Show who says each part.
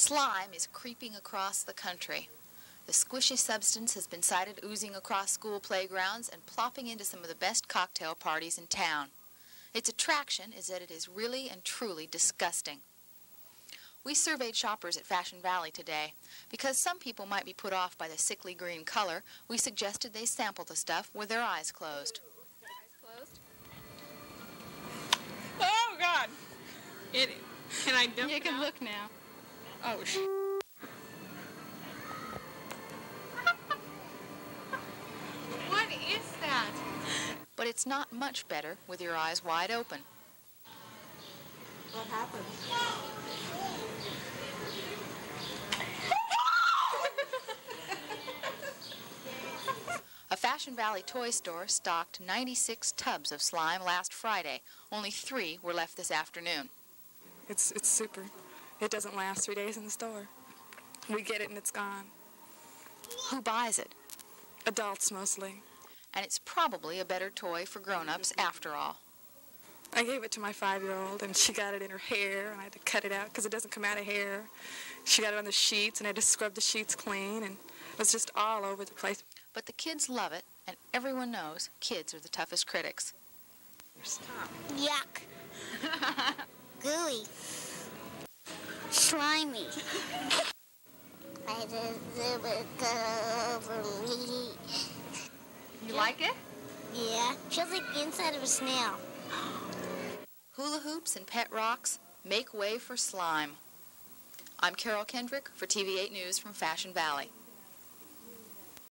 Speaker 1: Slime is creeping across the country. The squishy substance has been sighted oozing across school playgrounds and plopping into some of the best cocktail parties in town. Its attraction is that it is really and truly disgusting. We surveyed shoppers at Fashion Valley today. Because some people might be put off by the sickly green color, we suggested they sample the stuff with their eyes closed.
Speaker 2: Oh God! It. Can I dump
Speaker 3: You
Speaker 2: it
Speaker 3: can
Speaker 2: out?
Speaker 3: look now.
Speaker 2: Oh sh. what is that?
Speaker 1: But it's not much better with your eyes wide open.
Speaker 4: What happened?
Speaker 1: A Fashion Valley toy store stocked 96 tubs of slime last Friday. Only three were left this afternoon.
Speaker 5: It's it's super. It doesn't last three days in the store. We get it and it's gone.
Speaker 1: Who buys it?
Speaker 5: Adults mostly.
Speaker 1: And it's probably a better toy for grown-ups after all.
Speaker 5: I gave it to my five-year-old and she got it in her hair and I had to cut it out because it doesn't come out of hair. She got it on the sheets and I had to scrub the sheets clean and it was just all over the place.
Speaker 1: But the kids love it, and everyone knows kids are the toughest critics. Stop.
Speaker 6: Yuck. Gooey. Slimy. I just it go over me.
Speaker 3: You like it?
Speaker 6: Yeah, feels like the inside of a snail.
Speaker 1: Hula hoops and pet rocks make way for slime. I'm Carol Kendrick for TV8 News from Fashion Valley.